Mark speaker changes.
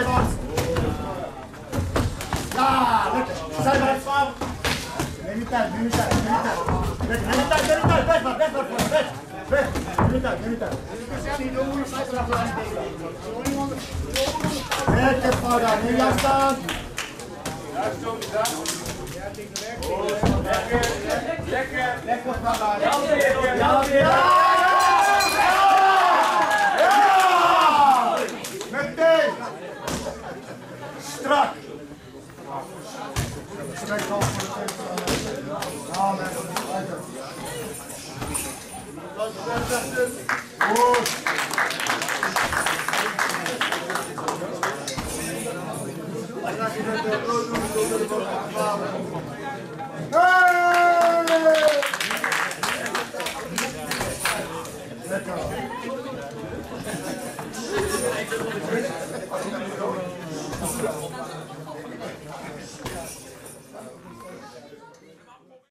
Speaker 1: Serbest. Ja, lekker. Serbest. Mehmetler, Mehmetler, Mehmetler. Mehmetler, Mehmetler, beş var, beş var, beş. Beş, Mehmetler, Mehmetler. Evet, hep para, ne yazsan? Lekker, lekker, lekker. Lekker, lekker. Lekker, lekker. Strak. Strak al voor de lekker. Lekker. Goed. Lekker.